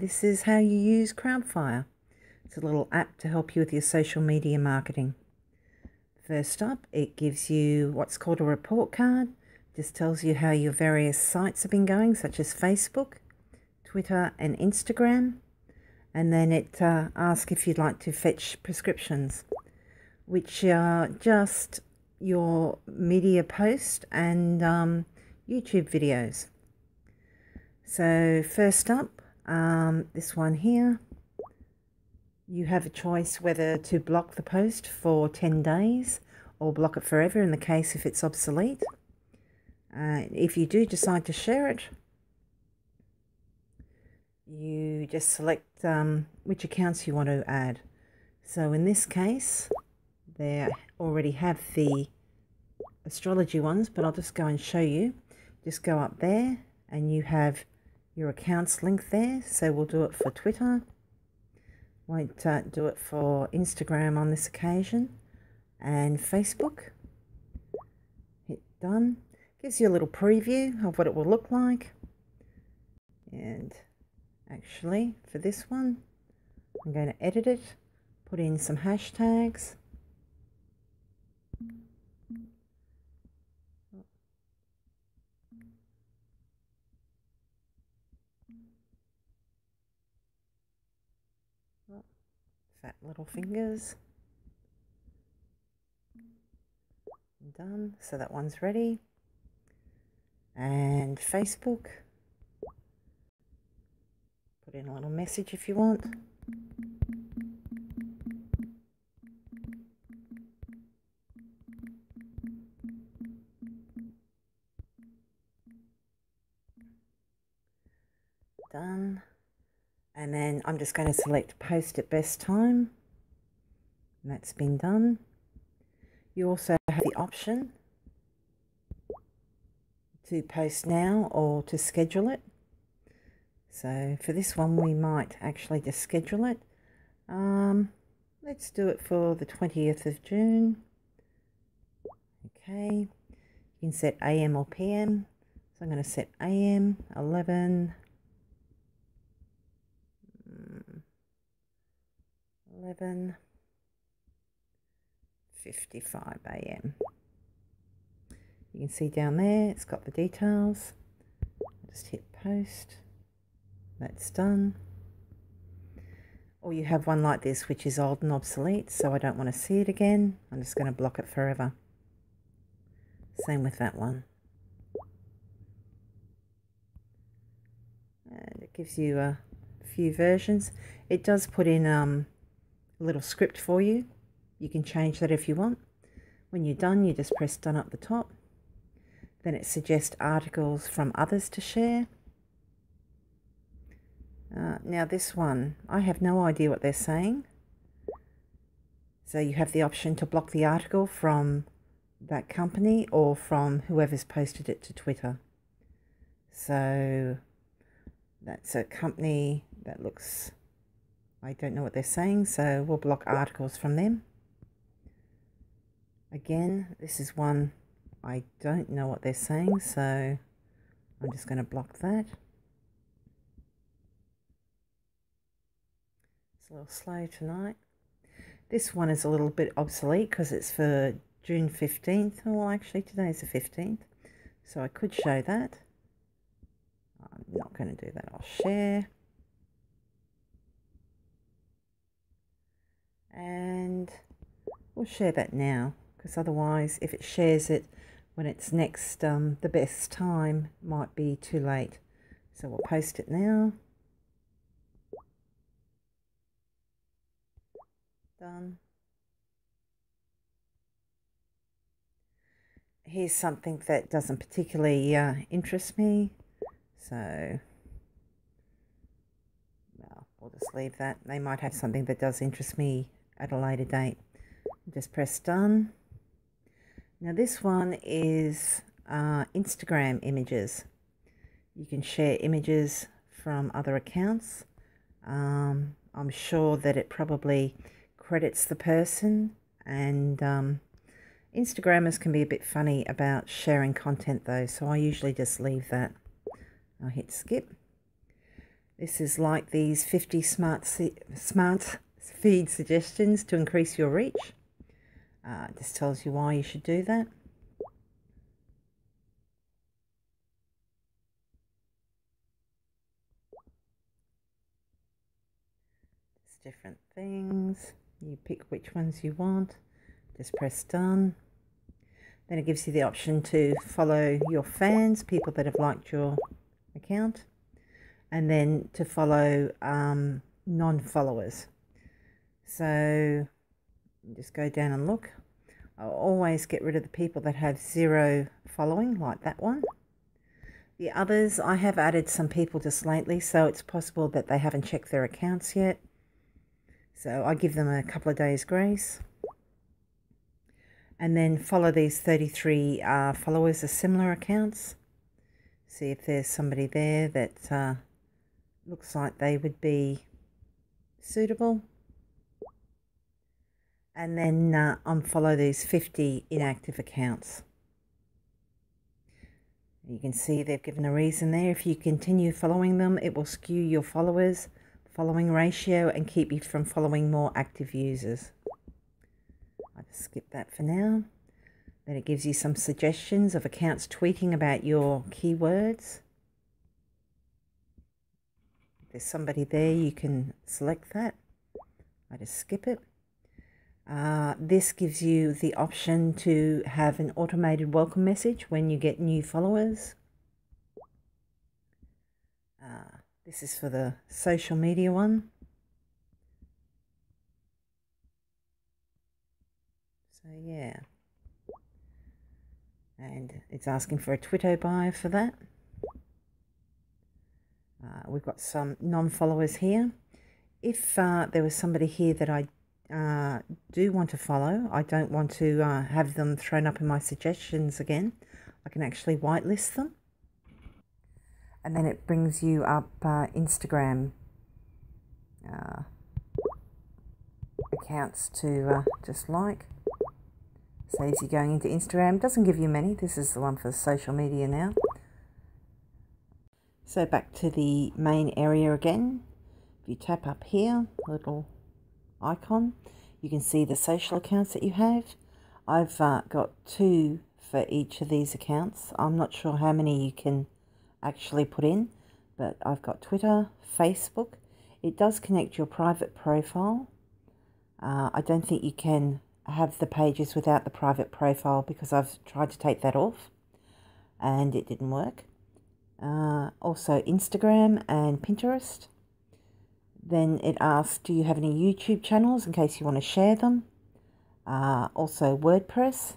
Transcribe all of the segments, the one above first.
This is how you use Crowdfire. It's a little app to help you with your social media marketing. First up, it gives you what's called a report card. Just tells you how your various sites have been going, such as Facebook, Twitter, and Instagram. And then it uh, asks if you'd like to fetch prescriptions, which are just your media post and um, YouTube videos. So, first up, um, this one here, you have a choice whether to block the post for 10 days or block it forever in the case if it's obsolete. Uh, if you do decide to share it, you just select um, which accounts you want to add. So in this case, they already have the astrology ones, but I'll just go and show you. Just go up there and you have your accounts link there. So we'll do it for Twitter. Won't uh, do it for Instagram on this occasion. And Facebook. Hit done. Gives you a little preview of what it will look like. And actually, for this one, I'm going to edit it, put in some hashtags. Fat little fingers. Done. So that one's ready. And Facebook. Put in a little message if you want. Done and then I'm just going to select post at best time. And that's been done. You also have the option to post now or to schedule it. So for this one we might actually just schedule it. Um, let's do it for the 20th of June. Okay. You can set AM or PM so I'm going to set AM 11 11 55 a.m. You can see down there it's got the details. Just hit post. That's done. Or you have one like this which is old and obsolete so I don't want to see it again. I'm just going to block it forever. Same with that one. And it gives you a few versions. It does put in um, a little script for you. You can change that if you want. When you're done, you just press done up the top. Then it suggests articles from others to share. Uh, now this one, I have no idea what they're saying. So you have the option to block the article from that company or from whoever's posted it to Twitter. So that's a company that looks I don't know what they're saying, so we'll block articles from them. Again, this is one I don't know what they're saying, so I'm just going to block that. It's a little slow tonight. This one is a little bit obsolete because it's for June 15th. Oh, well, actually, today's the 15th, so I could show that. I'm not going to do that. I'll share. And we'll share that now because otherwise if it shares it when it's next um, the best time might be too late. So we'll post it now. Done. Here's something that doesn't particularly uh, interest me. So well we'll just leave that. They might have something that does interest me at a later date. Just press done. Now this one is uh, Instagram images. You can share images from other accounts. Um, I'm sure that it probably credits the person and um, Instagrammers can be a bit funny about sharing content though, so I usually just leave that. I'll hit skip. This is like these 50 smart, smart feed suggestions to increase your reach. Uh, this tells you why you should do that. Just different things. You pick which ones you want. Just press done. Then it gives you the option to follow your fans, people that have liked your account, and then to follow um, non-followers. So just go down and look. I'll always get rid of the people that have zero following, like that one. The others, I have added some people just lately, so it's possible that they haven't checked their accounts yet. So I give them a couple of days grace. And then follow these 33 uh, followers of similar accounts. See if there's somebody there that uh, looks like they would be suitable and then uh, unfollow these 50 inactive accounts. You can see they've given a reason there. If you continue following them, it will skew your followers, following ratio, and keep you from following more active users. I'll just skip that for now. Then it gives you some suggestions of accounts tweeting about your keywords. If there's somebody there, you can select that. I just skip it. Uh, this gives you the option to have an automated welcome message when you get new followers. Uh, this is for the social media one. So yeah. And it's asking for a Twitter bio for that. Uh, we've got some non-followers here. If uh, there was somebody here that I uh, do want to follow, I don't want to uh, have them thrown up in my suggestions again. I can actually whitelist them. And then it brings you up uh, Instagram uh, accounts to uh, just like. Saves you going into Instagram. Doesn't give you many. This is the one for social media now. So back to the main area again. If you tap up here, little icon. You can see the social accounts that you have. I've uh, got two for each of these accounts. I'm not sure how many you can actually put in, but I've got Twitter, Facebook. It does connect your private profile. Uh, I don't think you can have the pages without the private profile because I've tried to take that off and it didn't work. Uh, also Instagram and Pinterest. Then it asks, do you have any YouTube channels in case you want to share them? Uh, also WordPress,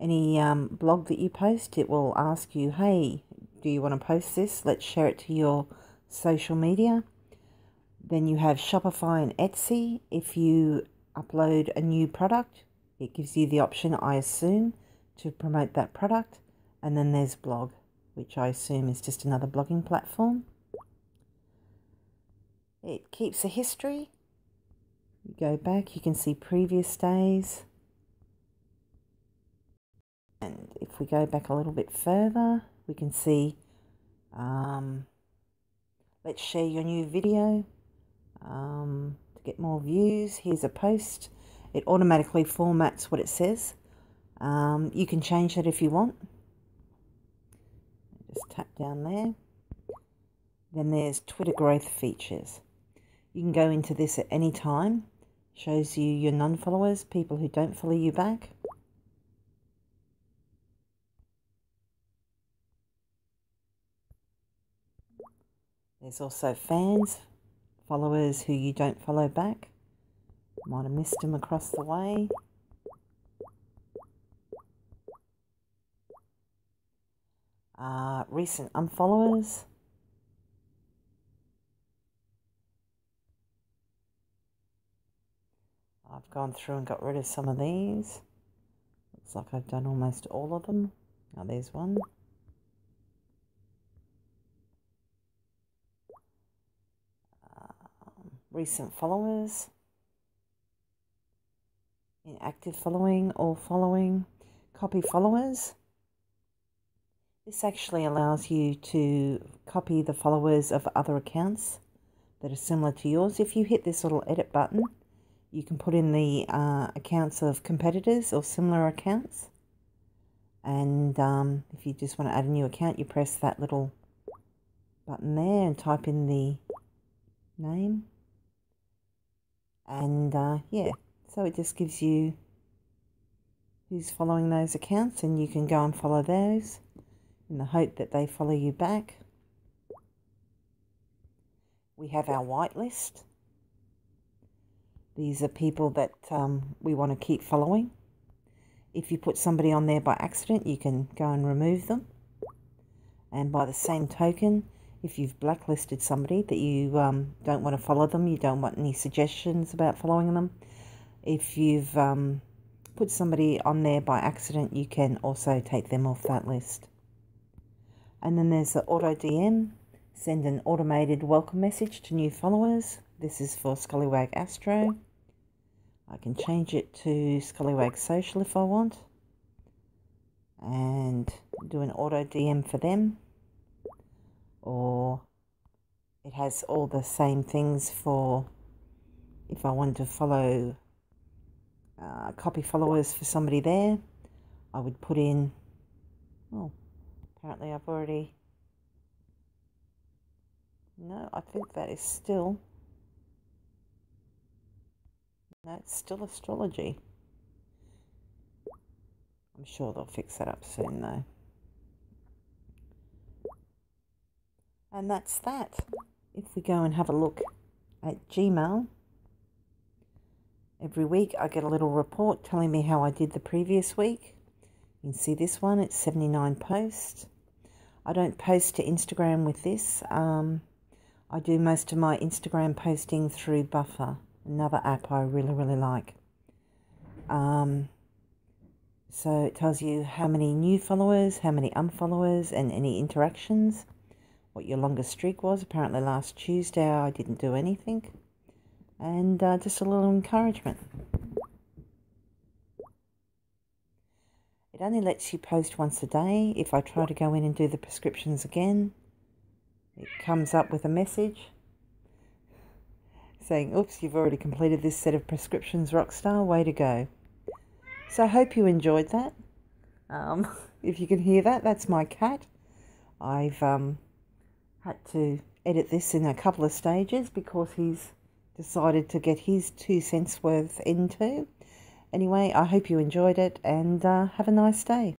any um, blog that you post, it will ask you, hey, do you want to post this? Let's share it to your social media. Then you have Shopify and Etsy. If you upload a new product, it gives you the option, I assume, to promote that product. And then there's blog, which I assume is just another blogging platform. It keeps a history. You go back, you can see previous days. And if we go back a little bit further, we can see, um, let's share your new video um, to get more views. Here's a post. It automatically formats what it says. Um, you can change that if you want. Just tap down there. Then there's Twitter growth features. You can go into this at any time. Shows you your non-followers, people who don't follow you back. There's also fans, followers who you don't follow back. Might have missed them across the way. Uh, recent unfollowers. I've gone through and got rid of some of these. Looks like I've done almost all of them. Now there's one. Um, recent followers. Inactive following, or following. Copy followers. This actually allows you to copy the followers of other accounts that are similar to yours. If you hit this little edit button, you can put in the uh, accounts of competitors or similar accounts. And um, if you just want to add a new account, you press that little button there and type in the name. And uh, yeah, so it just gives you who's following those accounts and you can go and follow those in the hope that they follow you back. We have our whitelist. These are people that um, we want to keep following. If you put somebody on there by accident, you can go and remove them. And by the same token, if you've blacklisted somebody that you um, don't want to follow them, you don't want any suggestions about following them, if you've um, put somebody on there by accident, you can also take them off that list. And then there's the auto DM, send an automated welcome message to new followers. This is for Scullywag Astro. I can change it to Scullywag Social if I want. And do an auto DM for them. Or it has all the same things for if I want to follow uh, copy followers for somebody there. I would put in, well, apparently I've already, no, I think that is still, it's still astrology. I'm sure they'll fix that up soon though. And that's that. If we go and have a look at Gmail, Every week I get a little report telling me how I did the previous week. You can see this one, it's 79 posts. I don't post to Instagram with this. Um, I do most of my Instagram posting through Buffer, another app I really, really like. Um, so it tells you how many new followers, how many unfollowers, and any interactions. What your longest streak was. Apparently last Tuesday I didn't do anything and uh, just a little encouragement. It only lets you post once a day. If I try to go in and do the prescriptions again, it comes up with a message saying, oops, you've already completed this set of prescriptions, Rockstar, way to go. So I hope you enjoyed that. Um, if you can hear that, that's my cat. I've um, had to edit this in a couple of stages because he's decided to get his two cents worth into. Anyway, I hope you enjoyed it and uh, have a nice day.